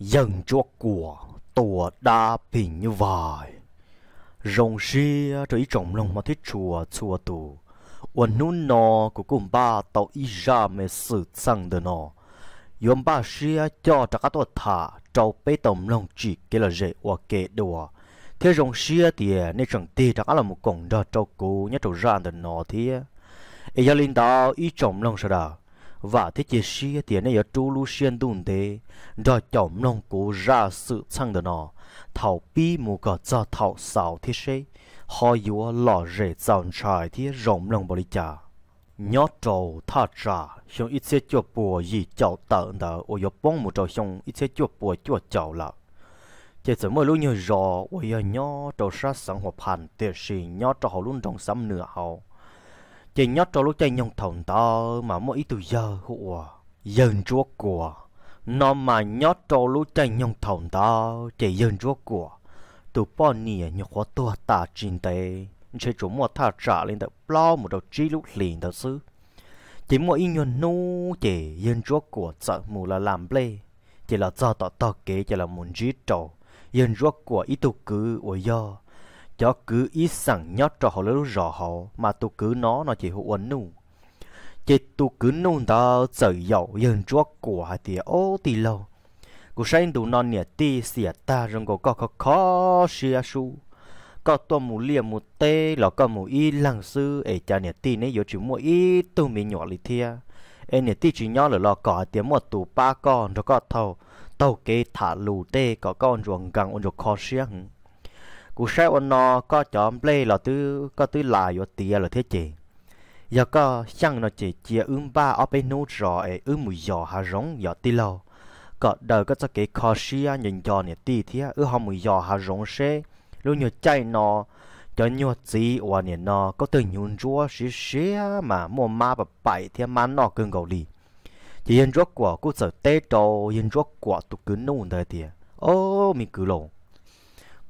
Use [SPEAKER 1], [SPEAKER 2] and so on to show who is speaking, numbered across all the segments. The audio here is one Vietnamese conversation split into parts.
[SPEAKER 1] dần cho của tổ đa bình như vậy rồng si trời trọng lòng mà thích chùa chùa tù. Uẩn nún nó của cùng ba tàu ý ra mê sự sang đờ nó yom ba si cho cho các tổ thả trâu bê tổng lòng chỉ cái là dễ hoặc kệ đùa. Thế rồng si thì nên chẳng tì các là một cổng đó trâu cú nhất trâu ra đờ nó thì ấy giờ linh đạo ý trọng lòng sao đó và thế chế xia thì này ở chú lu xuyên đun thế rồi chồng nông cố ra sự sang đó nọ. Thảo bi mù cả cho thảo xảo thế xe họ yếu lò rể dọn trải thế rộng lòng bồi đi nhớ trâu tha trả xong ít sẽ cho bùa gì chậu tận đó ở yếu bông một trâu xong ít sẽ cho bùa cho chậu là chỉ sợ mỗi lúc như rõ, ôi nhớ trâu sát sống hoạt hành tiệt sĩ nhớ trâu họ luôn trong sắm nửa hậu chỉ nhót trâu lúc chơi nhông thòng đó mà mỗi ít từ giờ hụa. Dần chúa của. Nó mà nhót trâu lúc chơi nhông thòng đó chỉ dần chúa của. Tụ bao nìa à, nhiều khó tua ta chín tế chỉ chủ mua thà trả lên được bao một đầu chi lúc liền đó xứ. Chỉ mua in nhuận nu, chỉ dân chúa của sợ mù là làm lê chỉ là do tọt tọt kế, chỉ là muốn giết trâu dân chúa của ít tục cứ ủa do cho cứ ít sẵn nhót cho họ lúc rõ họ, mà tôi cứ nó nó chỉ hữu ấn nụ. Chỉ tôi cứ nụ ta sợ dậu dân chúa của thì ô thì lâu cụ sáng đủ non nhẹ tì xìa ta rừng có có khó xia su có to mù lia mù tê là có mù y lăng sư ấy cha nhẹ tì này giờ chỉ mua y tu mi nhỏ lì thia. Ấy nhẹ tì chỉ nhỏ là lọ có tiếng một tù ba con, rồi có thầu. Tàu kế thả lù tê có con ruộng găng ôn rồi khó xia hử cú sẽ ôn nó có chọn play là tư có tư lại yo tia là thế chị giờ có chẳng nó chỉ chia ưm ba ở bên nút rồi ưm mùi giò hà rong giò tì lâu. Có đời có cho cái khó xia nhìn giò này tì thế ư họ mùi giò hà rong xe lúc nhiều chạy nó cho nhiều gì và nè nó có từ nhún chúa xí xí mà mua ma và bảy thì mà nó cưng cầu đi chỉ yên rốt của cũng sợ tê trâu, yên rốt của tụ cứ nôn đời thì ô mình cứ lộn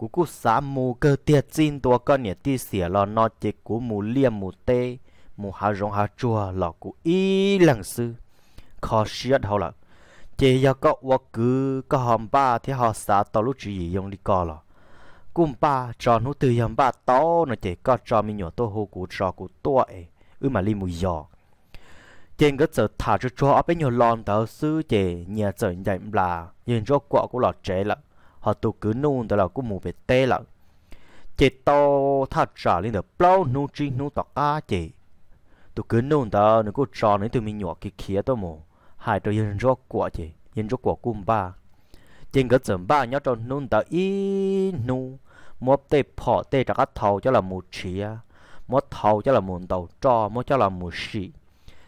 [SPEAKER 1] cú cú xá mù cơ tiệt xin tua con nè ti xỉa lo nó chỉ cú mù liêm mù tê mù hà rong hà chua lọ cú y lăng sư. Khó xia hậu là chỉ giờ có vợ cứ, có hòm ba thì họ xá tao lúc chỉ dùng đi co là cùng ba cho nó từ hòm ba to, nó chỉ có cho mình nhỏ tô hồ cú cho cú tua ấy ư mà li mù giò. Trên cái sự thả cho cho ở bên nhiều lon tao sư chỉ nhà trời nhảy là nhìn cho quả của lọt trẻ là họ tụ cứ nôn đó là cũng mù về tê lợ chị to thật trả lên được bao nô chi nô tọt á chị, tụ cứ nôn đó nó cũng cho nên tụi mình nhỏ kia kia tôi mù hai đôi yên rốt quả chị yên rốt quả cung ba trên cái sớm ba nhớ cho nôn đó y nu một tê phỏ tê cho các thầu cho là một chia một thầu cho là một đầu cho một cho là một sĩ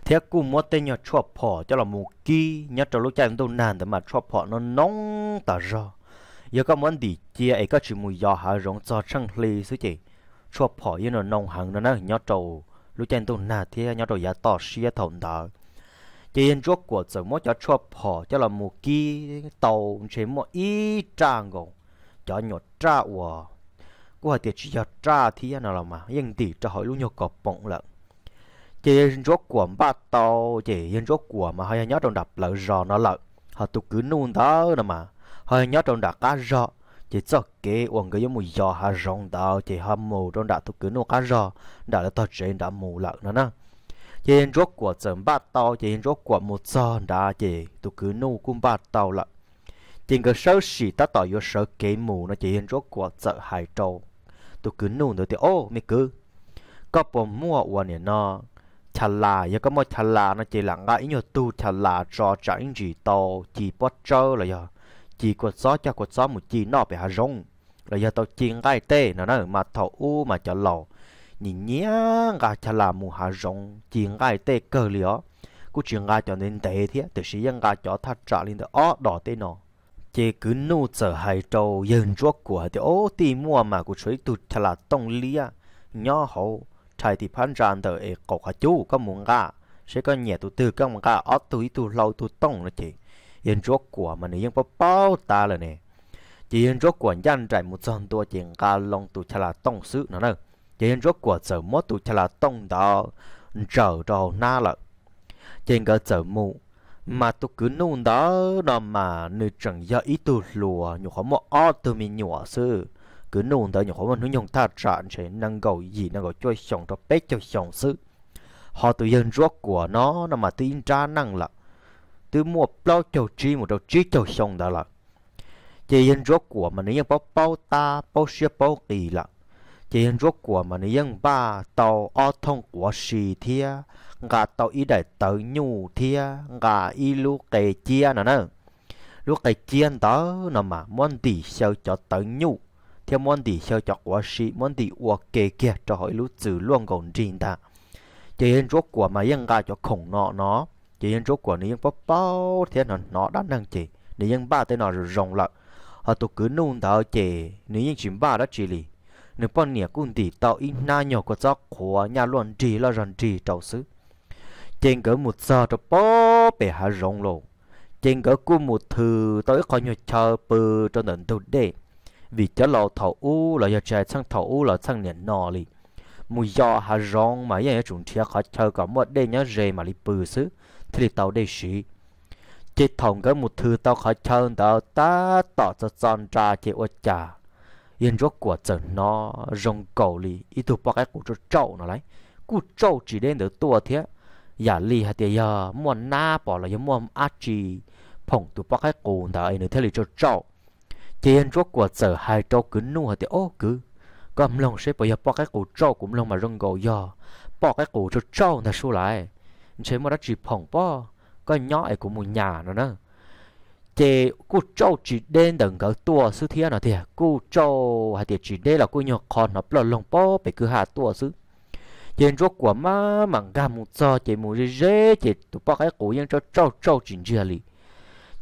[SPEAKER 1] thế cũng một tê nhớ chua phỏ cho là một kỳ nhớ cho lúc chạy tôi nàn để mà chua phỏ nó nóng ta rồi giờ có món gì chia ấy có chỉ mùi giò hạ rong cho trăng lì sư chị? Chua bỏ yên nó nông hẳn nó nó trâu lúc chân tôi nà thế nhỏ trâu giá to xia thầu đó chị yên rốt của giờ mỗi cho cho bỏ cho là một kí tàu chế một ít trang gồm cho nhỏ tra của của tiệt chỉ cho tra thì nó là mà? Yên tỷ cho hỏi luôn nhỏ cọp bọng lận. Chị yên rốt của ba tàu, chị yên rốt của mà hai nhỏ trong đập lợn rò nó lợn họ tụ cứ nôn đó là mà hay nhớ trong đã cá rò chỉ cho cái uống cái giống mùi giò hà rong đào, chỉ hâm mù trong đã thuộc cứ nô cá rò đã là tao trên đã mù lợn nữa nè. Chỉ hiện rốt của chấm ba tàu trên rốt của một giò đã chỉ thuộc cứ nô cũng ba tàu lợn. Chỉ cái sơ sĩ ta tạo yo sơ kế mù nó chỉ hiện rốt của chợ hải châu thuộc cứ nô nữa thì ô mi cứ. Có bộ mua uẩn này nó. Chả là giờ có một chả là nó chỉ là ngay nhiều tu chả là cho chẳng gì tàu chỉ bắt trâu là giờ chỉ có gió cho có gió, một chỉ nó bị hà rong là giờ tàu chiên gai tê nó nó, mà thầu u mà cho lò. Nhìn nhé, gà chả là mù hà rong chiên gai tê cơ lió cú chuyện gà cho nên tệ thế từ sĩ dân gà cho thắt trả lên được ó đỏ tê nó chỉ cứ nô trở hai trâu, dân chuốc của thì ô tì mua mà cú chuối tụt chả là tông lia. Nhỏ hậu chạy thì phán ra tờ ế cậu khá chú, có muốn gà? Sẽ có nhẹ tụ tư các mong gà, ó tụi tụ lâu tụ tông nó chị yên chuốc của mà nó dân bao bao ta là nè. Chỉ yên chuốc của nhân trải một dòng tua chuyện gà lòng tu chả là tông sự nó nè trên rốt của sở mất tu chả là tông đó trở đồ na lợ. Trên cái sở mù mà tu cứ nôn đó nó mà nữ chẳng do ý tu lùa nhiều khó một ở từ mình nhỏ sư. Cứ nôn đó nhiều khó một nó nhung ta trạng sẽ năng cầu gì năng cầu cho sống cho bé cho sống sư. Họ tự dân rốt của nó nó mà tin ra năng là từ mua bao chầu chi một đầu chi chầu xong đó là. Chỉ nhân rốt của mà nếu bao bao ta, bao xia, bao kỳ là. Chỉ nhân rốt của mà nếu ba tàu ô thông của xì thia. Ngà tàu ý đại tàu nhu thia. Ngà ý lu kề chia nè nè lu kề chia đó nè mà món đi sao cho tàu nhu. Theo món đi sao cho của xì món đi quả kề kia cho hỏi lu chữ luôn còn riêng ta. Chỉ nhân rốt của mà yên ngà cho khổng nọ nó chỉ nhân rốt của này bao bao thế nó nó đã năng chỉ. Nữ yên ba tên nó rộng lại họ tụ cứ nôn thở chỉ. Nữ yên chỉ ba đó chỉ lì. Nếu bọn nhẹ cũng thì tạo in na nhỏ của gió của nhà luận trì là rần trì trầu xứ. Trên cỡ một giờ cho bó bể hạ rộng lộ. Trên cỡ của một thứ tới khỏi như chờ bờ cho nên tôi để vì cho lò thầu u là giờ chạy sang thầu u là sang nền nọ lì. Mùi gió hạ rộng mà yên chúng chia khỏi chờ có một đê nhớ rề mà lì bự xứ thì tàu đây xí chỉ thòng cái một thứ tao khỏi chân tao ta tỏ cho tròn ra chỉ ô trà yên rốt của chân nó rong cầu lì. Ít tu bao cái của cho trâu nó lấy. Cụ trâu chỉ đến được tua thế. Giả lì hạt tiền giờ muốn na bỏ là giống muốn ác chi phong tu bao cái cụ đó ấy nữa, thế lì cho trâu chỉ yên rốt của giờ hai trâu cứ nu hạt tiền ô cứ. Cầm lòng sẽ bây giờ bao cái cụ trâu cũng lòng mà rong cầu giờ. Bỏ cái cụ cho trâu là số lại chế mà đã chỉ phỏng bao có nhỏ ấy của một nhà nó nè chế cô châu chỉ đến đừng cái tua sư thiên nó thì cô châu hay thì chỉ đây là cô nhỏ con nó lò lồng bó bị cứ hạ tua sư trên rốt của má, mảng gà một giờ chế một rê rê chế tụ bác cái cổ yên cho châu châu chỉ chưa lì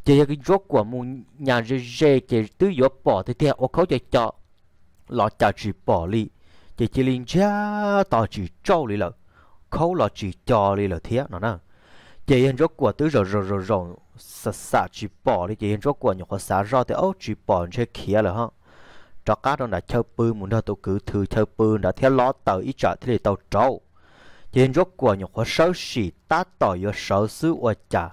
[SPEAKER 1] chế cái rốt của một nhà rê rê chế tứ yếu bỏ thì theo ô khấu chế cho, lọ chả chỉ bỏ lì chế chỉ linh cha tao chỉ châu lì lợi khâu là chỉ cho đi là thế nó nè. Chị hiện rốt của tứ rồi rồi rồi rồi sa sa chỉ bỏ đi. Chỉ cua những nhọc sa ra thì, ấu, chỉ bỏ chơi kia là ha cho cá đó là chơi bự muốn đâu tôi cứ thử chơi bự đã theo lo tờ ít trả thì tàu trâu. Chỉ cua những nhọc sáu xì ta tỏi vô sáu xứ ở chả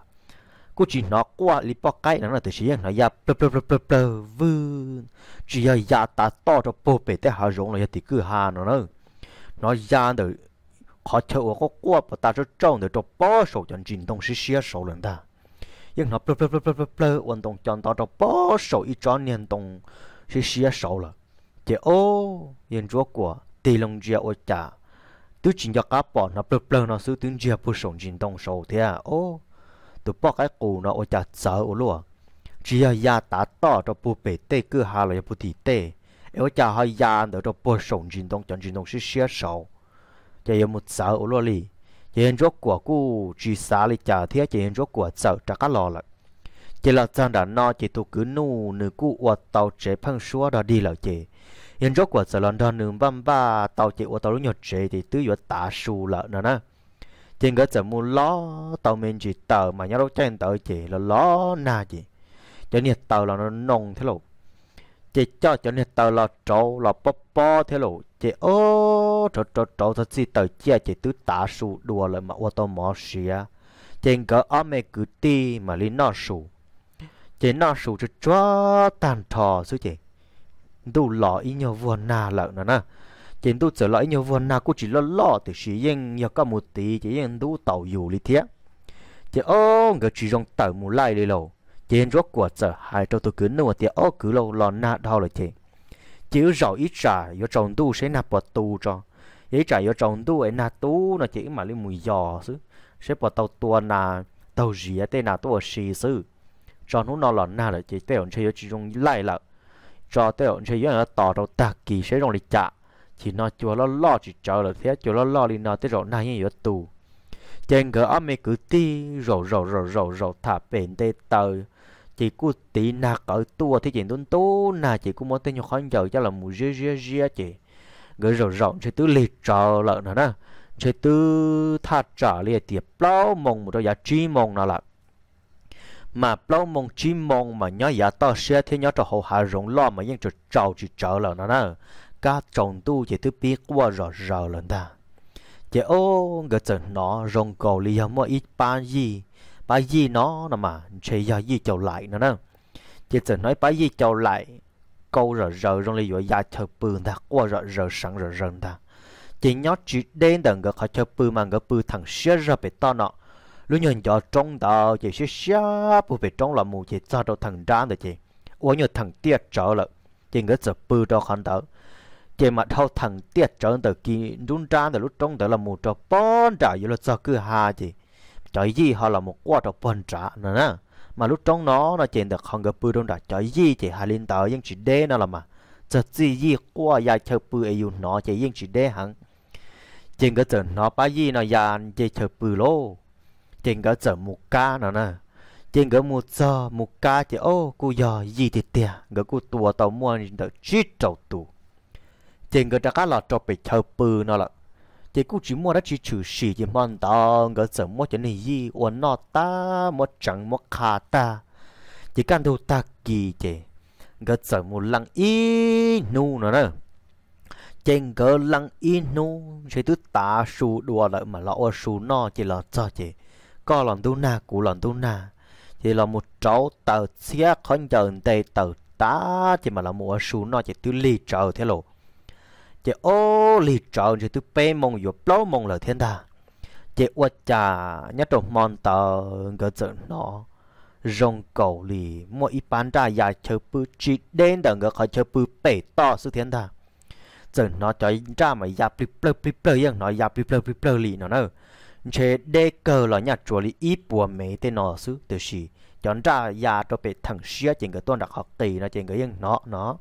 [SPEAKER 1] cô chỉ nó qua li bỏ cái, nó là từ chỉ nó ya plơ plơ plơ plơ plơ vư. Chỉ ya ya ta to cho bố bể thế hà rộng là thì cứ hà nó nữa nó ya được họ chờ ở có qua và ta rất trâu để cho bó sầu chân trình đông sĩ xía sầu lần ta nhưng nó plơ plơ plơ plơ plơ plơ vận động chân ta cho bó sầu ít cho nên đông sĩ xía sầu là chỉ ô yên chúa của tỷ lông chia ô chả tứ trình cho cá bỏ nó plơ plơ nó sứ tướng chia bù sầu trình đông sầu thế à ô tôi bó cái cụ nó ô chả sợ ô lúa chỉ là ya tá to cho bù bể tê cứ hà là bù tì tê ở chả hay ya để cho bó sầu trình đông chân trình đông sĩ xía sầu chỉ yêu một sợ ở lo lì. Chỉ yên rốt của cô chỉ xả lì chả thế chỉ yên rốt của sợ trả cá lò lại. Chỉ là chân đã no, chỉ tụ cứ nu, nửa cụ ở tàu chế phăng xua đó đi lại chỉ yên rốt của sợ lần đó nửa băm ba, tàu chỉ ở tàu lúc nhột chế thì tứ yếu tả xu lợ nữa nè. Chỉ ngỡ sợ muốn ló, tàu mình chỉ tờ mà nhớ đâu chen tờ chỉ là ló na chỉ cho nên tàu là nó nồng thế lộ chị cho cho nên tàu là trâu là bó bó, thế lộ chị ô trâu trâu trâu thật sự tàu chia chị tứ tả sụ đùa lại mà ô tô mỏ xìa chị ngỡ ở mẹ cứ ti mà lên nó sụ chị nó sụ cho cho tàn thò chứ chị. Đủ lọ ý nhau vườn nà lợn nữa nè chị đủ trở lại nhau vườn nà cô chỉ lo lo thì chỉ yên nhiều có một tí, chị yên đủ tàu dù lý thế chị ô người chỉ dùng tàu mù lại đi lộ trên rốt của giờ, hai trâu tôi cứ nua thì ô cứ lâu lò na đau rồi chị chữ rõ ít trả yo trồng tu sẽ nạp bọt tu cho. Ít trả yo trồng tu ấy nạp tu nó chỉ mà lên mùi giò xứ. Sẽ bọt tàu tua là tàu gì tên nào tu xì xứ. Cho nó nó lò na rồi chị tao chơi yo chỉ dùng lại là. Cho tao chơi yo là tỏ đầu tạc kỳ sẽ dùng để trả chỉ nó chùa lo lo chỉ chờ là thế, chùa lo lo đi nó tới rồi na như yo tu trên âm mê cứ ti rồ rồ rồ rồ rồ thả bền tê tờ chỉ cô tí nạc ở tua thì chuyện tuân tú nà chỉ cô muốn tên nhau khó giờ cho là mù ria ria ria chỉ gỡ rộng rộng chỉ tứ liệt trò lợn nữa nè chỉ tứ tha trả liệt tiệp bao mong một đôi giá chi mong nào là mà bao mong chi mong mà nhớ giá to xe, thế nhớ cho hậu hạ rộng lo mà nhưng cho trâu chỉ trở lợn nữa nè cá trồng tu chỉ tứ biết qua rõ rõ lợn ta. Chỉ ô, gỡ chân nó rong cầu liệt mua ít ba gì bà gì nó nè mà chơi giờ gì chầu lại nữa nè chỉ cần nói bà gì chầu lại câu rồi rờ trong lý do ya chờ bự ta qua rồi rờ sẵn rồi rờ ta chỉ nhớ chỉ đến đằng cái khỏi chờ bự mà cái bự thằng xé ra bị to nọ. Lúc nhìn cho trong đó chỉ xé xé bự bị trong là mù chỉ cho đầu thằng ra được chị, ủa nhiều thằng tiệt trở lại chỉ cái giờ bự đó khăn đỡ. Chỉ mà thâu thằng tiệt trở từ kia đúng ra từ lúc trong đó là mù cho bón trả như là cho cứ hà chị trời gì họ là một quá độ phần trả nữa nè. Mà lúc trong nó nó trên được không gặp bự trong đó trời gì chỉ hai linh tờ nhưng chỉ đế nó là mà. Giờ gì gì qua ya chờ bự ấy dùng nó chỉ nhưng chỉ đế hẳn. Trên cái giờ nó ba gì nó ya chỉ chờ bự lô. Trên cái giờ một ca nữa nè. Trên cái một giờ một ca chỉ ô cô giờ gì thì tiền cái cô tua tàu mua được chít trâu tù. Trên cái đó là cho bị chờ bự nó là thì cũng chỉ mua đó chỉ trừ xì thì mòn tao ngỡ sợ mua cho này gì uốn nó ta, mua chẳng mua khá ta. Chỉ cần đồ ta kỳ chỉ ngỡ sợ mua lăng y nu nữa nè. Trên ngỡ lăng y nu chỉ tu ta su đùa lại mà lọ su nọ chỉ là cho chị có lần tu na cụ lần tu na. Chỉ là một cháu tờ xe khẩn chờ tề tờ ta chỉ mà là mua su nọ chỉ tu ly chờ thế lộ chỉ ô, lì trọn chỉ tu bê mong yo plo mong là thiên ta. Chỉ ô chà nhất trong mòn tờ ngờ chữ nó rong cầu lì mỗi ít bán ra ya chờ bư chỉ đến đằng ngờ khỏi chờ bư, bể to sự thiên ta. Chữ nó cho ra mà ya plip plip plip plip yang nó ya plip plip plip plip lì nó nữa chế đê cờ là nhà chùa lì ít bùa mấy tên nó sự từ gì chọn ra ya cho bể thằng xía trên ngờ tuần đặc học kỳ nó trên ngờ yang nó nó.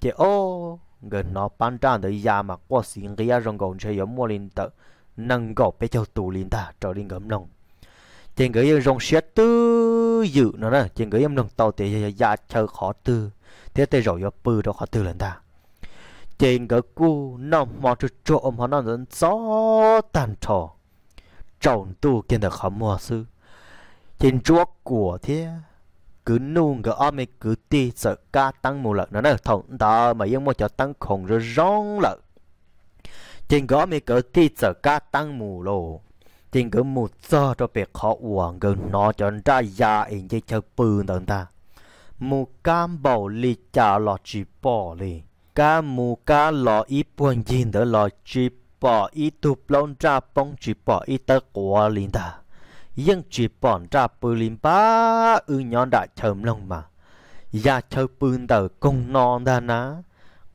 [SPEAKER 1] Chỉ ô gần nó ban trang tới nhà mà qua xin cái rong gòn chơi giống mua linh tự nâng gò bé châu tù linh ta trở lên gấm nông trên cái rong xét tư dự nó nè trên cái em nông tàu thì nhà chơi khó tư. Thế tới rồi yo bự đó khó tư lên ta trên cái cu, nó mò cho chỗ mà nó dẫn gió tàn trò. Trộn tu kiến được khó mua sư? Trên chuốc của thế cứ nung cái ôm cứ ti sợ ca tăng mù lợn. Nó nè thằng ta mà yên mua cho tăng khổng rồi rong lợn. Trên cái ôm cứ ti sợ ca tăng mù lô trên cái một giờ cho bé khó uống cái nó cho ra già in chơi chơi bự đợn ta. Mù cam bầu li trả lọ chỉ bỏ li ca mù cam lọ ít buồn gì đỡ lọ chỉ bỏ ít tụp lon ra bông chỉ bỏ ít tơ quả linh ta. ยังจีบป่อนจ่าปืลิมป้าอือย้อนได้เฉิมลงมาอย่าเชอปืนเตอกงนอนดานะ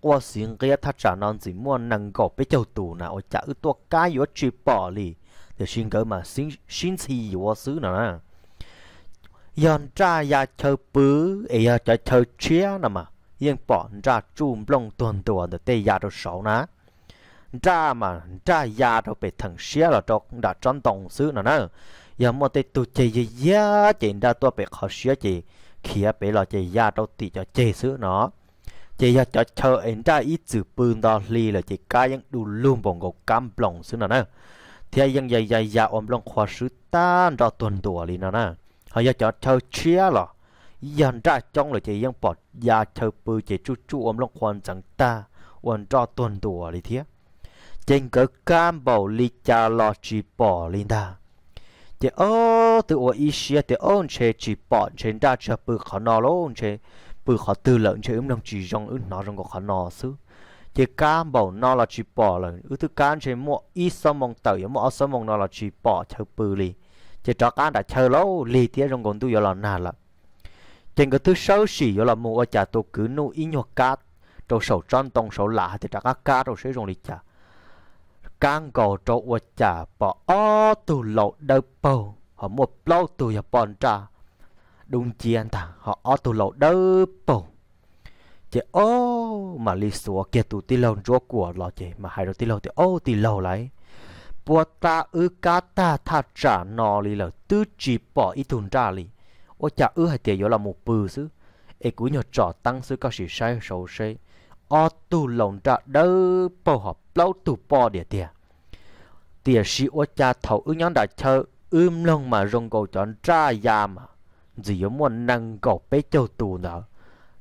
[SPEAKER 1] กว่าเสียงเกียทัดจานอนสิม่วนนังกอบไปเจ้าตูนะโอจะอือตัวกายอยู่จีบป่อลีเดี๋ยวชิงเกิดมาสิงชินซีอยู่ว่าซื้อนะนะย้อนจ่าอย่าเชอปืนเอียจะเชอเชียนะมายังป่อนจ่าจุ่มลงตัวตัวเดี๋ยวเตยาตัวสองนะจ่ามาจ่ายาเราไปถังเชียเราจอกดัดจอนตองซื้อนะนะ อย่ามัวแต่ตัวใจยาเจนได้ตัวไปขอเชื่อใจเขียไปหล่อใจยาเราติจะเจซื้อเนาะใจยาจะเชอเอ็นได้อีจือปืนดอลีเลยใจกายังดูลุ่มบงกกำปล่องซื้อนาะนะเทียยังใหญ่ใหญ่ยาอมลงขวาซื้อต้านรอตัวตัวลีนาะนะเขาอยากจะเชอเชียหรอยันได้จ้องเลยใจยังปอดยาเชอปืนใจจู่จู่อมลงควานจังตาวันรอตัวตัวลีเทีย trên cỡ cam bầu li cha lo chỉ bỏ lên ดา thì ô từ ô ý xia thì ô chế chỉ bỏ trên đa cho bự khó nọ luôn chế bự khó tư lợn chế ứng đồng chỉ trong ứng nó trong có khó nọ xứ. Thì cam bảo nó là chỉ bỏ là ứng thứ cam chế mua ít sớm mong tẩu yếu mua sớm mong nó là chỉ bỏ chơi bự li thì cho cam đã chơi lâu li tiếc trong còn tu yếu là nà là trên cái thứ sáu xì yếu là mua ở chả tôi cứ nuôi ít nhọ cá trong sầu tròn tông sầu lạ thì cho cá cá trong sẽ dùng li chả càng cổ cho vợ cha bỏ ô tù lộ đơ bầu. Họ một lâu tù ya bọn cha đúng chiên ta họ ô tù lộ đơ bầu. Chị ô, mà li xua kia tù tì lâu rô của lò chị mà hai đồ tì lâu thì ô tì lâu lấy bùa ta ư cá ta tha trả nò li lờ tư chỉ bỏ ít thùng ra li ô cha ư hai tiền là một bự xứ. Ê, cú nhỏ trọ tăng xứ cao sĩ sai sầu sai o tù lồng ra đỡ bầu họp lâu tù bỏ địa tiền tiền sĩ ô cha thầu ư nhóm đã chờ ưm lông mà rong cầu chọn ra ya mà. Gì có muốn năng cầu bế châu tù nữa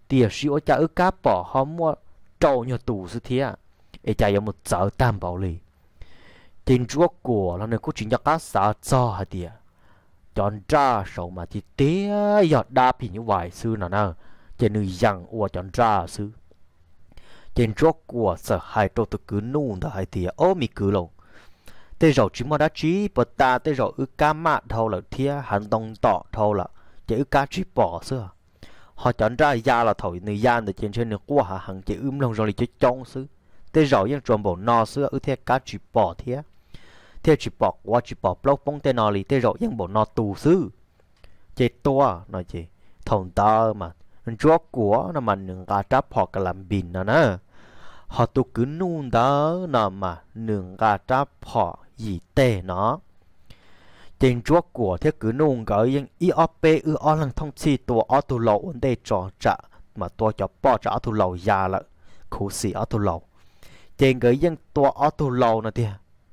[SPEAKER 1] tiền sĩ ô cha ư cá bỏ họ mua trâu nhiều tù sư thế à ê cha có một sợ tam bảo lì. Tiền chúa của là nơi có chuyện cho cá xã cho hả tiền chọn ra sầu mà thì tía giọt đa bị như vài sư nào nè trên nữ rằng ua chọn ra sư trên rốt của sợ hai trâu tự cứ nung đó hai thì ô mi cứ lâu tê rồi chỉ mà đã chỉ bớt ta tê rồi ư cá mạ thâu là thia hành động tỏ thâu là chỉ ư cá chỉ bỏ xưa. Họ chọn ra ya là thổi nữ yan để trên trên nữ qua hạ hàng chỉ ưm lòng rồi thì chỉ trong xứ. Tê rồi yên trộm bộ no xưa ư thia cá chỉ bỏ thia thia chỉ bỏ qua chỉ bỏ lâu bông tê nò lì, tê rồi yên bộ no tù xứ. Chế toa nói chị. Thòng tơ mà chúa của nó mà nương cá tráp họ cả làm bình nó nè. Họ tu cứ nung đó nó mà nương cá tráp họ gì tệ nó. Trên chúa của thế cứ nung cái những i o p ư o lăng thông chi tua o tu lầu ổn đây trò trả mà tua cho bỏ trả tu lầu già là khổ sĩ o tu lầu trên cái những tua o tu lầu nó thì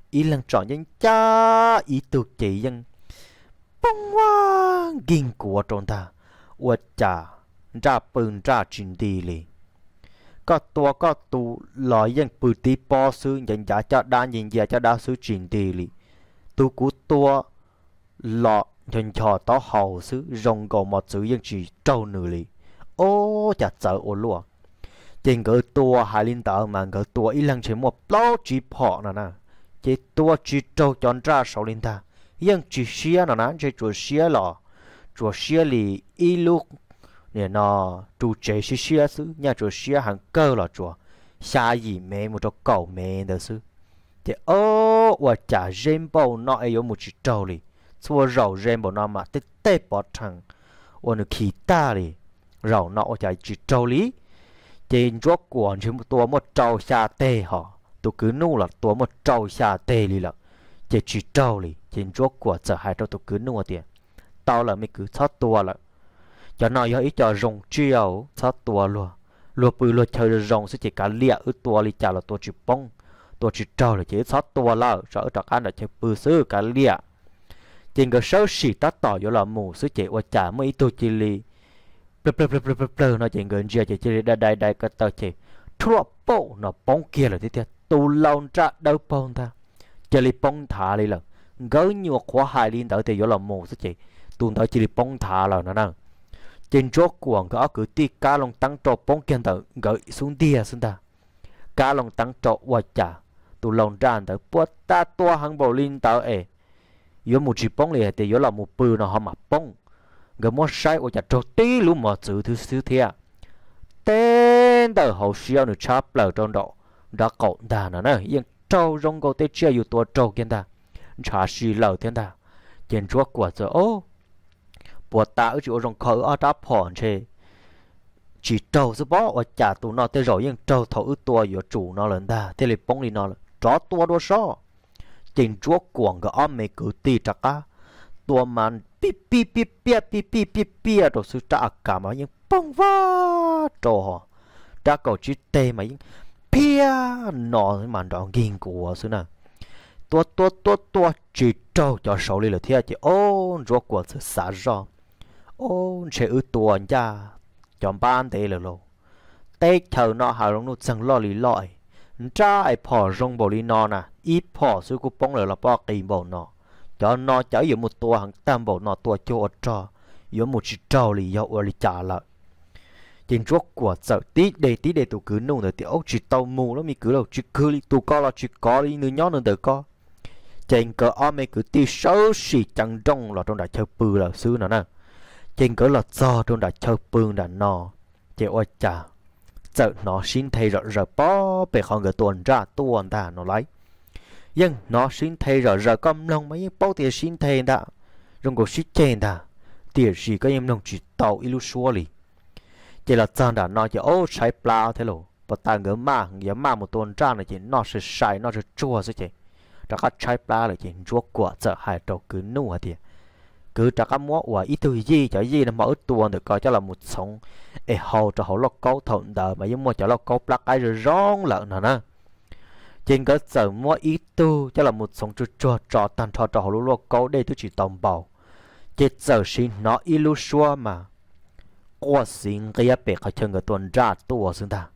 [SPEAKER 1] ý lăng chọn những cha ý tu chỉ những bông hoa, gìn của tròn ta 我家 ra bừng ra chuyện đi li có tua, có tu lại dân bự tí po sư nhận giả cho đa nhìn giả cho đa sư chuyện đi li tu cú tua lọ nhận cho tó hầu sư rồng cầu một sư dân chỉ trâu nửa li ô chả sợ, ô lúa trên cái tua hai linh tờ mà cái tua ít lăng chỉ một bao chỉ họ nè nè chỉ tua chỉ trâu chọn ra sáu linh ta dân chỉ xia nè nè chỉ chùa xia lọ chùa xia li ít lúc nè nó trụ chế xí xí sư nhà chỗ xí hàng cơ là chỗ xa gì mẹ một cho cầu mẹ đó sư thì ô và chả rèm bao nó ấy có một chỉ trâu đi xua rầu rèm bao nó mà tê tê bỏ thằng và nó khí ta đi rầu nó chả chỉ trâu lý trên chỗ của chỉ một tua một trâu xa tê họ tôi cứ nu là tua một trâu xa tê đi là chỉ chỉ trâu đi anh chỗ của sợ hai trâu tôi cứ nu tiền tao là mấy cứ thoát tua là cho nó yếu cho rồng chiều sát tua luôn luôn bự luôn chơi rồng sẽ chỉ cả lia ở tua li chả là tua chỉ bông. Tua chỉ trâu là chỉ sát tua là sợ trạc ăn là chơi bự sư cả lia trên cái sâu xỉ ta tỏ vô là mù sư chỉ qua chả mấy tua chỉ li plơ plơ plơ plơ plơ nó chỉ gần chia chỉ chỉ đây đây đây cái tờ chỉ. Thua bộ nó bông kia là thế thế tu lâu ra đâu bông ta. Chỉ li bông thả li là gỡ nhiều khóa hai liên tới thì vô là mù sư chỉ. Tuần tới chỉ li bông thả là nó nè trên chốt của gõ cứ ti cá lồng tăng trọ bóng kiên tử gỡ xuống địa xuống ta. Cá lồng tăng trọ và chả tụ lồng tràn tử bớt ta tua hàng bầu linh tờ ấy yếu một chỉ bóng liền thì yếu là một bự nó họ mà bóng. Gỡ mua sai và chả trọ tí luôn mà chữ thứ thứ thia. Tên tờ hậu siêu nữa chắp lờ trong độ đã cậu ta nó nè, yên trâu rong cầu tê chia yếu tua trâu kiên ta. Trả xì lờ thiên ta. Trên chốt của giờ ô bùa tạo chịu rong khởi ở đó phòn chê. Chỉ trâu số bó ở chả tụ nó thế rồi, nhưng trâu thấu ư tua yếu chủ nó lần ta. Thế là bông đi nó là, chó tua đua so chính chúa cuồng cái ông mày cứ ti chặt á. Tua màn pi pi pi pi pi pi pi pi rồi sự trả cả mà nhưng bông va trâu họ trả cầu chỉ tê mà nhưng pia nó màn đó nghiên của sự nè tua tua tua tua, chỉ trâu cho sầu đi là thế chỉ ôn chúa cuồng sự xả rong ô sẽ ư tuần cha. Chọn ban thế lờ lô tê chờ nó hà rong nó chẳng lo lì lọi cha ai phò rong bò lì nó nà. Ít phò sư cú bóng lờ là bao kỳ bò nó cho nó chở yếu một tua hàng tam bò nó tua cho cho yếu một chỉ trâu lì yếu ở lì trả lại trên chuốc của sợ tí để tí để tụ cứ nung rồi thì ốc chỉ tàu mù nó mi cứ đâu chỉ cứ li tụ co là chỉ có đi nữa nhó nữa được co. Trên cờ ôm mê cứ tí sâu xì chẳng trong là trong đại chơi bự là sư nữa nè trên cỡ là do trong đã chơi bương, đã nò chị ôi chà, sợ nó xin thay rồi rồi bó bề khỏi người tuần ra tuần ta nó lấy. Nhưng nó xin thay rồi rồi công lòng, mấy bao tiền xin thay đã trong có xin chèn đã tiền gì có em lòng chỉ tàu ilu xua lì. Chỉ là chân đã nó chỉ ô, sai plau thế lộ và ta ngỡ mà ngỡ mà một tuần ra là chỉ nó sẽ sai nó sẽ chua sẽ chỉ đó các sai plau là chỉ chua của sợ hai đầu cứ nụ thì cứ cho các mối và ít thứ gì cho gì là mở tuần được coi cho là một sống. Ê hầu cho họ lọc câu thuận đời mà nhưng mà cho lọc câu plug ai rồi rong lợn nè nè. Trên cơ sở mua ít tu cho là một sống cho trò trò tàn cho trò họ lọc câu đây tôi chỉ tầm bảo chết giờ xin nó ilu xua mà. Qua xin cái bể khai chân cái tuần ra tua xin ta.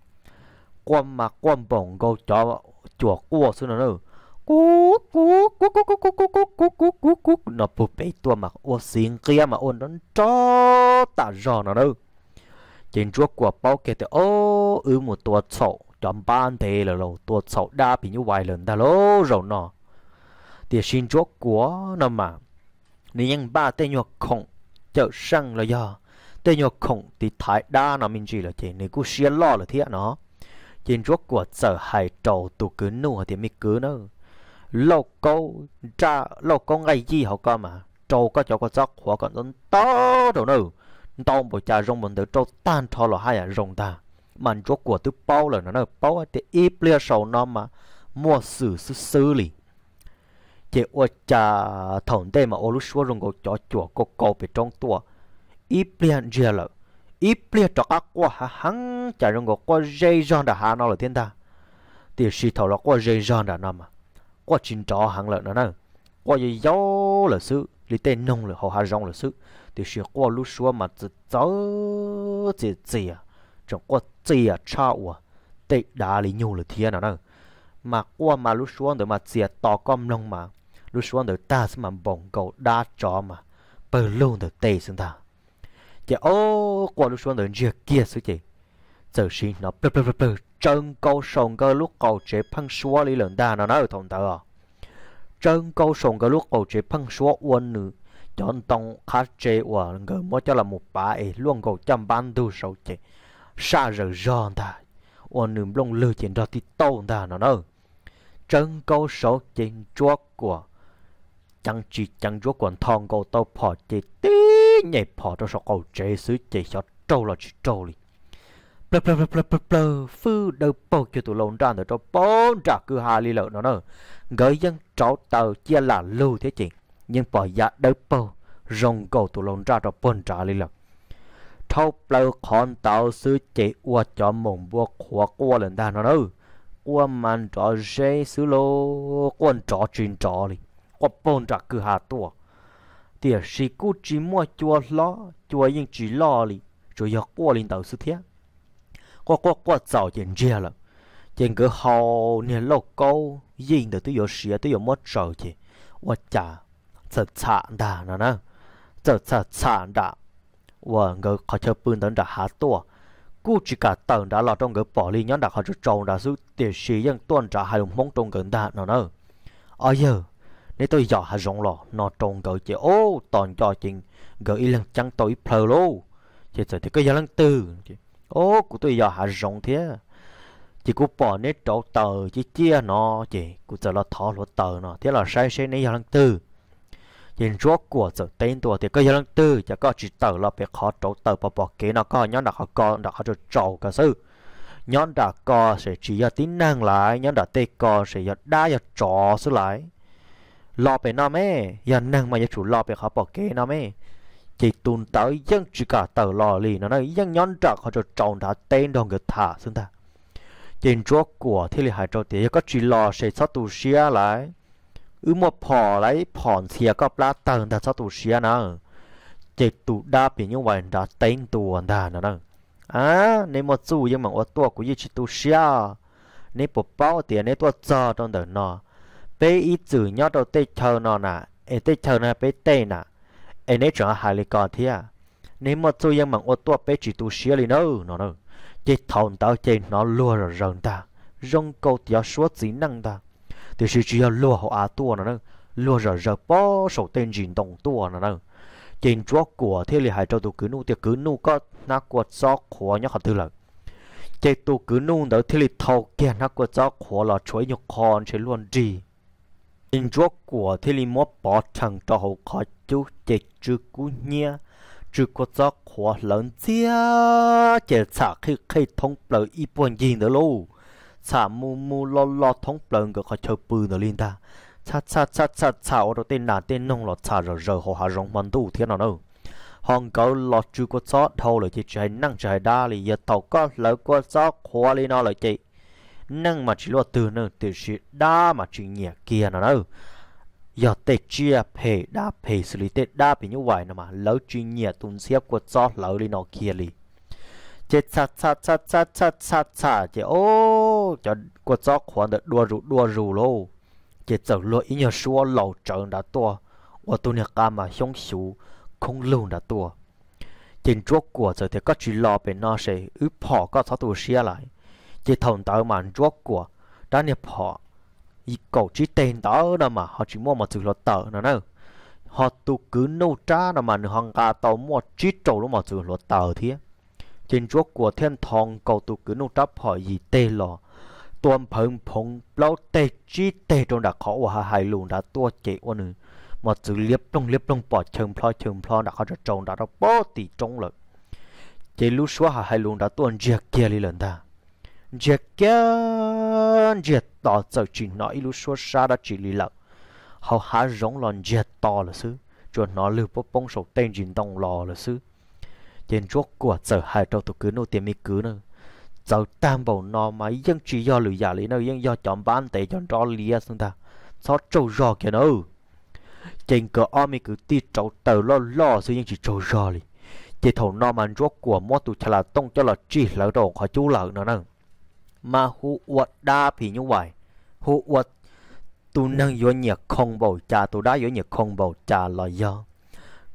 [SPEAKER 1] Qua mà qua bổng câu cho chùa qua xin nữa cú cú cú cú cú cú cú cú cú cú cú cú nó bù bể tua mà ô xin kia mà ôn nó cho ta rõ nó đâu trên chuột của bao kia thì ô ư một tua sầu chọn ban thế là lâu tua sầu đa bị như vài lần ta lô rồi nó thì xin chuột của nó mà nếu như ba tên nhọc khổng chợ sang là do tên nhọc khổng thì thái đa nó mình chỉ là chỉ nếu cứ xia lo là thiệt nó trên chuột của sở hải trầu tụ cứ nụ thì mới cứ nữa lâu câu ra lâu câu ngay gì họ cơ mà? Trâu có chỗ có giấc hoặc còn đến to đâu nữa tao bộ cha rong mình được trâu tan thọ là hai à rong ta. Mình chỗ của tôi bao là nó nó bao thì ít lia sầu nó mà mua xử xử xử lý chỉ ở cha, thằng đây mà ô lúc xưa rong có chỗ chùa có cầu bị trong tua. Ít lia gì là ít lia cho các quả hắn cha rong có có dây giòn đã hà nó là thiên ta. Thì sĩ thầu là có dây giòn đã nó mà qua chín trò hàng lợn nữa nè qua gì gió là sự lý tên nông là họ hà rong là sự thì sẽ qua lúc xưa mà chỉ gió chỉ chỉ à. Trong qua chỉ à chao à tệ đá lý nhiều là thiên nào nè mà qua mà lúc xưa được mà chỉ to com nông mà. Lúc xưa được ta sẽ mà bồng cầu đá chó mà. Bờ luôn được tệ sinh ta. Chỉ ô qua lúc xưa được chia kia sự chỉ giờ xin nó bơ bơ bơ bơ chân câu sòng cơ lúc cầu chế phăng xua lý lần ta nó nói thằng tờ. Chân câu sòng cơ lúc cầu chế phăng xua uốn nữ. Chọn tông khá chế và ngờ mô cho là một bà ấy luôn cầu chăm ban tu sầu chế. Xa giờ giòn ta uốn nữ lông lư trên đó thì tâu ta nó nói. Chân câu số trên chúa của chẳng chỉ chẳng chúa quần thong cầu tàu phò chế tí nhảy phò cho số cầu chế xứ chế cho trâu là chỉ trâu đi plơ plơ plơ plơ plơ plơ phư đầu bầu cho tụi lộn ra nữa, cho bốn trả cứ hà li lợn nó nữa gửi dân trọ tàu chia là lưu thế chị. Nhưng bỏ dạ đầu bầu rong cầu tụi lộn ra cho bốn trả li lợn thâu plơ con tàu sư chị qua cho mồm bua khóa qua lần ta nó nữa qua màn trò dê sư lô, quân trò truyền trò li qua bốn trả cứ hà tua. Thì sĩ cú chỉ mua chùa lo chùa nhưng chỉ lo li rồi giờ qua lên tàu sư thiết quá quá quá giàu tiền chia là tiền cứ hầu nên lâu câu yên được tôi có sửa tôi có mất rồi chứ quá chả sợ chả đã nữa nè sợ sợ chả đã và người khó chơi bún tấn đã hạ tua cú chỉ cả tầng đã là trong cái bỏ đi nhắn đã khó chơi trồng đã giữ tiền sĩ dân tuần trả hai đồng mong trong gần đã nữa nè ở giờ nếu tôi dò hạ rộng lò nó trong gỡ chị ô toàn cho chừng gỡ y lần chẳng tối plơ lô chị sợ thì cái giờ lần tư chị ô, của tôi giờ hạ rộng thế? Chỉ của bỏ nét trâu tờ chỉ chia nó chỉ của giờ là thọ lúa tờ nó thế là sai sai nấy giờ lần tư. Nhìn rốt của giờ tên tuổi thì có giờ lần tư. Chả có chỉ tờ là phải khó trâu tờ bỏ bỏ kế nó có nhóm đã khó con đã khó trâu cả sư. Nhóm đã có sẽ chỉ giờ tính năng lại. Nhóm đã tê có sẽ giờ đa giờ trò sư lại. Lo về nó mê. Giờ năng mà giờ chủ lo về khó bỏ kế nó mê chỉ tuần tới, dân chỉ cả tờ lò lì nó nói dân nhón trạc họ cho tròn đã tên đồng người thả xuống ta. Trên chỗ của thế là hai trâu thì có chỉ lò sẽ sát tù xia lại. Ứ một phò lấy phòn xia có lá tầng đã sát tù xia nào. Chỉ tụ đa bị như vậy đã tên tù anh ta nó à nếu một chú nhưng mà ở tua của chỉ tù xia nếu bộ bao tiền nếu tua chờ trong đời nó bé ít chữ nhớ đầu tê chờ nó nè ê tê chờ nè bé tê nè anh ấy chẳng hại lại còn thế à? Nếu mà tôi ยัง bằng ô tô bé chỉ tu sửa đi nữa nó nữa chỉ thòng tao trên nó lùa rồi rần ta. Rong câu tiểu số chỉ năng ta. Thì sự chỉ lùa họ à tua, nó nữa lùa rồi rồi bỏ sổ tên gì đồng tua, nó nữa trên chúa của thế là hai trâu tu cứ nu, thì cứ nu có nó quật gió khóa nhá họ tư lợi chỉ tu cứ nu đó thế là thâu kia nó quật gió khóa là chuối nhục con sẽ luôn gì trên chúa của thế li mua bỏ thằng cho họ khó chú chết chú cú nhia. Chú có gió khóa lớn chia chết xả khi khi thông bờ y buồn gì nữa lô. Xả mù mù lo lo thông bờ người khó chờ bư nữa liên ta. Cha cha cha cha cha ở đó tên nào tên nông lọt cha rồi rồi họ hạ rong mòn đủ thế nào đâu hong cầu lọt chú có gió thâu rồi chỉ chạy năng chạy đa lì giờ tàu có lỡ có gió khóa lên nó lại chị năng mà chỉ lo từ nữa từ sự đa mà chỉ nhẹ kia nào đâu giờ tết chia phe đa phe xử lý tết đa bị như vậy nè mà, lỡ chuyên nghiệp tuần xếp của gió lỡ đi nó kia đi chết cha cha cha cha cha cha cha chế ô cho của gió khoan được đua rủ đua rủ lô. Chế giờ lỗi ý nhờ xua, lầu trở đã tua. Và tôi nhớ cả mà sống xú không lưu đã tua. Trên chuột của giờ thì có chỉ lo bên nó sẽ ướp họ có tháo tụ xia lại. Chỉ thòng tao mà chuột của, đã nhập họ ý cầu chỉ tên đó đâu mà, họ chỉ mua một chữ là tờ nữa nữa họ tụ cứ nô trá nào mà hoàng cả tàu mua chỉ trâu lúc một chữ là tờ thế trên chuột của thiên thong cầu tụ cứ nô chấp họ gì tê lò. Tuôn phồng phồng lâu tê chỉ tê trong đặc khó và hài luôn đã tua chế qua nữa mà chữ liếp lông liếp lông bỏ chừng plo chừng plo đã có trồng đã đó bó tỷ trong lợi. Chế lúc xóa hài luôn đã tuôn giặc kia đi lần ta giờ kia giờ to giờ chỉ nói lúc số xa đã chỉ lý lợ họ há giống lon giờ to là sư cho nó lưu bốc bông sầu tên dính đông lò là sư trên chốt của giờ hai trâu tụ cứ nô tiền mi cứ nữa giờ tam bầu nó mà dân chỉ do lười giả lý nó dân do chọn bán tệ chọn rõ lý xuống ta sao trâu rò kia nữa trên cờ o mi cứ ti trâu tờ lo lo sư dân chỉ trâu rò lý chỉ thầu nó mà chốt của mốt tụ chả là tông cho là chỉ lỡ đồ khỏi chú lỡ nữa nè mà hụ vật đa phí như vậy. Hụ vật tu nâng vô nhiệt không bầu cha tu đá vô nhiệt không bầu cha là do.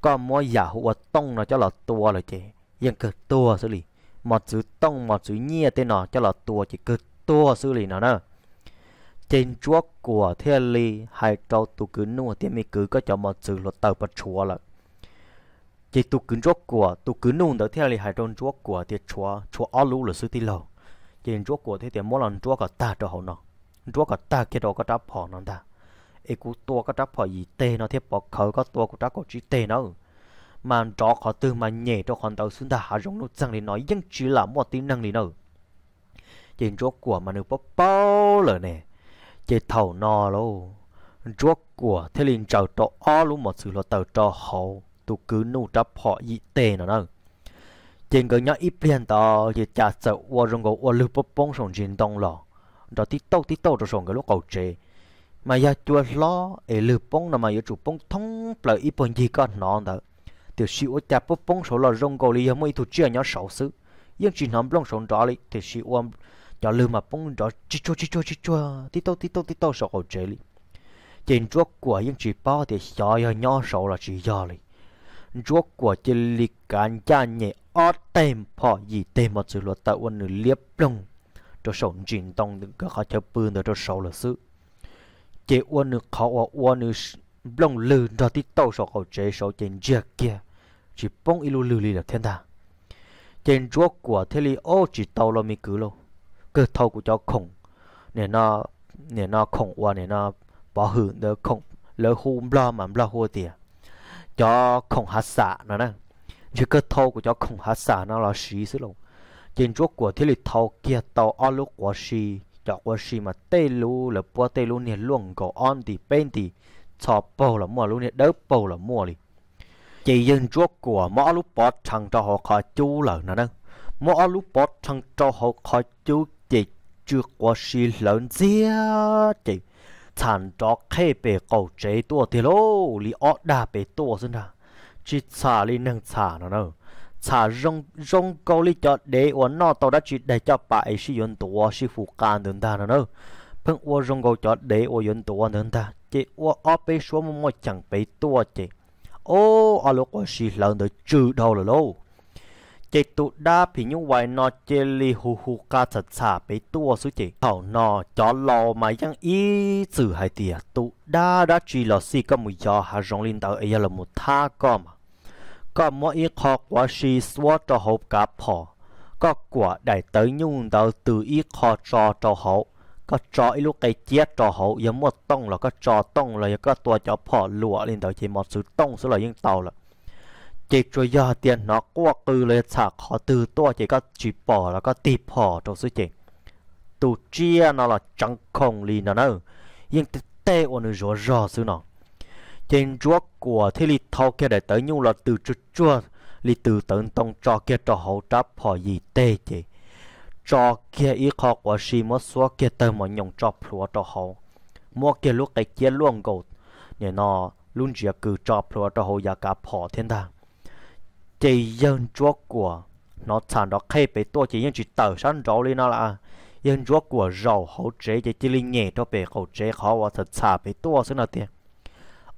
[SPEAKER 1] Có mua giả hụ vật tông nó cho là tua là chị yên cực tua xử lý. Một chữ tông, một chữ nhia tên nó cho là tua, chỉ cực tua xử lý nó nè trên chuốc của thiên lý hai trâu tu cứ nua thì mi cứ có cho một chữ luật tờ bật chúa là. Chỉ tu cứ chuốc của, tu cứ nung đỡ thiên lý hai trâu chuốc của thì chúa chúa ó lũ là sư tí lâu trên chúa của thế thì mỗi lần chúa cả ta cho hậu nó chúa cả ta kia đó có đáp họ nó ta. Ấy cú tua có đáp họ gì? Tê nó thế bỏ khởi có tua của đáp có chỉ tê nó. Mà cho họ từ mà nhẹ cho họ tàu xuống ta hạ rong nó chẳng để nói nhưng chỉ là một tính năng đi nữa trên chúa của mà nó bóp bao lời nè chế thầu nò lô. Chúa của thế liền chào cho o luôn một sự lo tàu cho hậu. Tu cứ nô đáp họ gì tê nó nữa trên cái nhá ít liền tờ thì chả sợ qua rong go qua lưu bốc bông sòng trên đông lò đó tí tâu tí tâu rồi sòng cái lúc cầu chế mà ya chua lo ở lưu bông nào mà ya chủ bông thông lời ít bọn gì có nó đó thì sự chả bốc bông số là rong go li mới tu chia nhá sáu sự nhưng chỉ nằm bông sòng đó li thì sự cho lưu mà bông đó chi chua chi chua chi chua tí tô tí tô tí tô sợ cầu chế li trên chuốc của những chỉ bao thì sợ yo nhỏ sợ là chỉ do li chúa của chỉ li can cha nhẹ ở tem phò gì tem một sự luật tạo quân liếp lông cho sổ trình tông đừng có khó chấp bươn được cho sổ là sự. Chế quân nữ khó và quân được lông lư đó tí tàu sợ khẩu chế sợ trên giặc kia. Chỉ bông ilu lư li là thiên ta trên chúa của thế li ô chỉ tàu lo mi cứ lâu cơ thâu của cho khổng nè nó nè nó khổng qua nè nó bỏ hưởng được khổng lỡ hùm lo mà lo hu tiền cho không hạt xả nó nè. Chứ cơ thâu của cho không hạt xả nó là xí xí luôn trên chuốc của thế lịch thâu kia, tàu ở lúc của xí cho của xí mà tê lu là bua tê lu nè luôn có on thì bên thì cho bầu là mua luôn nè đỡ bầu là mua đi chỉ dân chuốc của mỗi lúc bỏ thằng cho họ khỏi chú lợn nè nè. Mỗi lúc bỏ thằng cho họ khỏi chú chỉ chưa qua xí lớn dĩa chỉ chẳng đó khê bề cầu chế tua thì lô li ọ đà bề tua xin ra chỉ xả li nâng xả nó nữa xả rong rong câu li cho để uốn nọ tao đã chỉ để cho bà ấy sử dụng tua sử phụ can đường ta nó nữa phân uốn rong câu cho để uốn dụng tua đường ta. Chỉ uốn ọ bề số một chẳng bề tua chỉ ô ở lúc qua xì lần được trừ đầu là lô chế tụ đa thì như vậy, nó chế li hù hù ca thật xả bế tua số chế thảo nó cho lò mà yang ý xử hai tìa. Tụ đa đã chỉ là si có mùi gió, hà rong linh đạo ấy là một tha có mà. Có mỗi ý khó quá si, xóa cho hộp cá phò. Có quả đại tới nhung đạo từ ý khó cho cho hậu. Có cho ý lúc cái chết cho hậu giống một tông là có cho tông là có tua cho phò lụa linh đạo chỉ một sự tông số là những tàu là chỉ cho giờ tiền nó qua cư lên xả khó từ to, chỉ có chỉ bỏ là có tì bỏ trong số chỉ. Tụ chia nó là chẳng không lì nó nữa nhưng tê ổn nó rõ rõ xứ nó. Trên chúa của thế lì thao kia để tới nhung là từ chúa chúa lì từ tận tông cho kia cho hậu tráp họ gì tê chỉ. Cho kia ý khó của si mất số kia tới mà nhung cho phùa cho hậu. Mua kia lúc cái kia luôn gột nhờ nó luôn chỉ cử cho phù cho hậu giá cả phò thiên thang chỉ dân chúa của nó chẳng đó khi bị tôi chỉ những chỉ tờ sẵn rõ lên nó là dân chúa của rầu hậu chế chỉ chỉ linh nhẹ cho bề hậu chế khó và thật xả bề tôi xứ nào tiền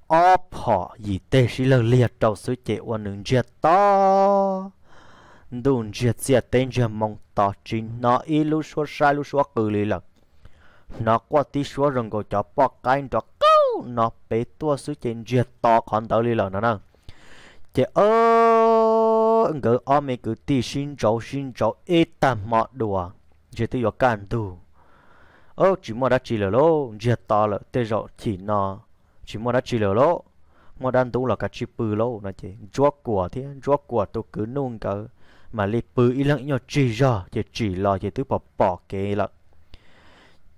[SPEAKER 1] ó họ gì tê sĩ lơ liệt trong sứ chế và nương giết to đun giết giết tên giết mong to chính nó y lu xua sai lu xua cử lý lật nó qua tí xua rừng của chó bọ cái cho câu nó bề tôi sứ chế giết to còn tới lý lật nữa nè chế ơ ngỡ ôm mấy cứ tì xin cháu xin cháu ê tạm mọt đùa chỉ tôi có cản tù. Ô chỉ mua đã chỉ là lô giết to là tê rõ chỉ nó chỉ mua đã chỉ là lô mà đang tú là cả chỉ bự lô nó chỉ chúa của thế, chúa của tôi cứ nung cả mà li bự ý lặng nhỏ chỉ ra chỉ chỉ lo chỉ tôi bỏ bỏ cái lỡ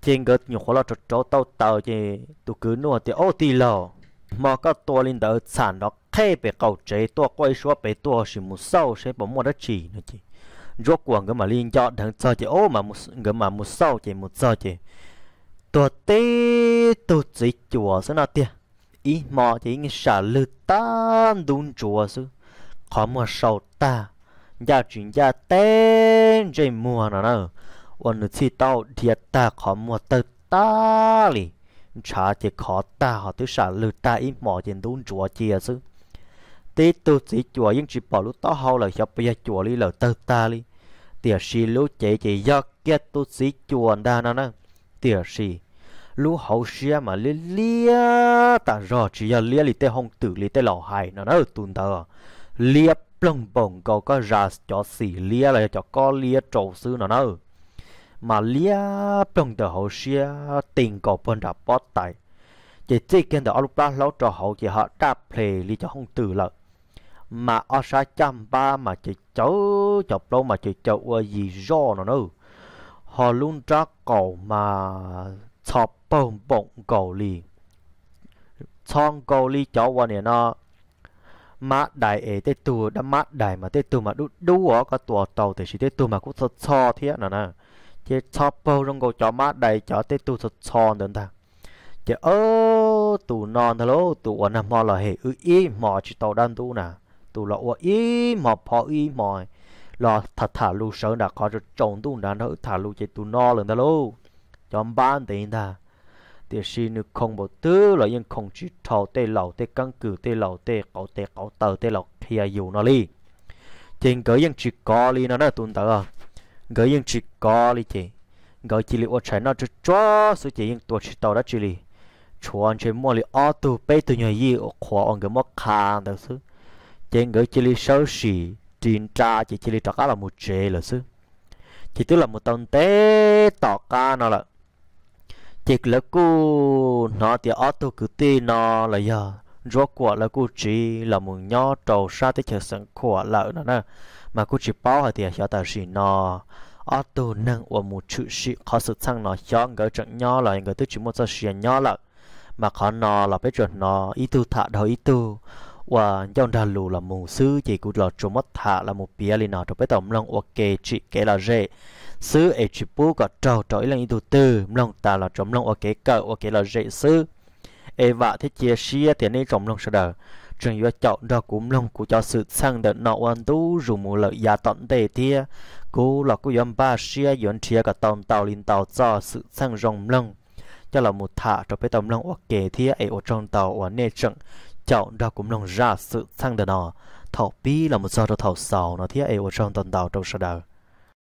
[SPEAKER 1] trên cái nhiều khó là cho cho tao tao chỉ tôi cứ nua thì ô tì lò mà có tua lên đỡ sản đó khe bề cầu chế tua quay số bề tua chỉ một sâu sẽ bỏ mua đất chỉ nữa chị. Rốt cuộc cái mà liên cho thằng sợ chị, ô mà một cái mà một sâu chị, một sâu chị. Tua tê tu chỉ chùa sao nào tia ý mò chỉ nghe sợ lư tan đun chùa sư khó một sâu ta, gia chuyển gia tên chơi mua nó nữa còn được chi tao thiệt ta khó một tơ ta li chả chỉ khó ta, họ thứ sợ lư ta, ý mò chỉ đun chùa chia sư tế tu sĩ chùa nhưng chỉ bỏ lúc tao hao là cho bây giờ chùa đi là tơ ta đi tiệt sĩ lúc chạy chạy do kia tu sĩ chùa đa nó nè tiệt sĩ lúc hậu xia mà lia lia ta rõ chỉ do lia li tê hồng tử li tê lão hài nó nó tùn tờ. Lia plong bồng cầu có ra cho xỉ lia là cho có lia trầu sư nó nó mà lia plong tờ hậu xia tình cầu bên đạp bót tài. Chỉ chỉ kiến tờ lúc đó lâu trò hậu chỉ họ đáp play li cho hồng tử lợi mà ở xa chăm ba mà chỉ cháu chọc đâu mà chỉ cháu ở gì do nó nữa họ luôn ra cầu mà chọc bông bông cầu lì. Chong cầu lì cháu qua này nó. Mát đại ế tê tù, đã mát đại mà tê tù mà đu đu ở cái tua tàu thì chỉ tê tù mà cũng thật cho thế nào nè. Chế chọc bông trong cầu chó mát đại chó tê tù thật so đến ta. Chế ơ, tù non thôi lô tù ở nằm mò là hệ ư ý mò chỉ tàu đan tu nè tù lo ua ý mò phò ý, mò là thật thả lu sợ đã có cho trồng tu đàn nữa thả lu chạy tù no lần ta lô. Cho ban tiền ta thì xin được không bộ tư là nhưng không chỉ thầu tê lầu tê căng cử tê lầu tê cậu tê cậu tờ tê lầu kia dù nó đi trên cỡ nhưng chỉ có đi nó đã tuần tờ à gỡ chỉ có li chị. Gỡ chỉ li ô trái nó cho cho số chỉ yên tuổi chỉ tàu đó chỉ li. Chuan chỉ mua li ô tô bê từ nhà gì ở ông cái mua khang đó sư trên gửi chỉ li sâu xì tiền tra chỉ chỉ li cá là một chế là sư chỉ tức là một tông tế tỏ ca nó là. Chỉ là cô nó thì ở tô cứ tê nó là giờ. Rốt cuộc là cô chỉ là một nhỏ trầu sa tới chờ sẵn khỏa lợn nó nè. Mà cô chỉ bảo thì à cho ta gì nó. Ở tu nâng và một chữ sĩ khó sự sang nó cho người trận nhỏ là người tôi chỉ một giờ xuyên à nhỏ là mà khó nó là biết chuẩn nó, ý tu thả đầu ý tu và trong đà lù là mù sư, chỉ cũng là chủ mất thả là một bia li nào trong bế tổng lòng ok chị kể là dễ sư ấy chỉ bố có trâu trói ý yếu tư. Lòng ta là trong lòng ok cỡ ok là dễ sư. Ấy vạ thế chia sẻ thì nên trong lòng sẽ đời trường yếu chọn ra cũng lòng của cho sự sang đợt nọ hoàn tu dù mù lợi dạ gia tận tề thia. Cô là cô yếm ba xia yếm chia cả tàu tàu linh tàu cho sự sang rồng lòng cho là một thả cho bế tổng lòng ok kể thia ấy ở trong tàu và nê trận chọn ra cũng nông ra sự sang đờ nọ. Thảo pi là một do cho thảo sầu nó thiết ấy ở trong tần tàu trong sa đời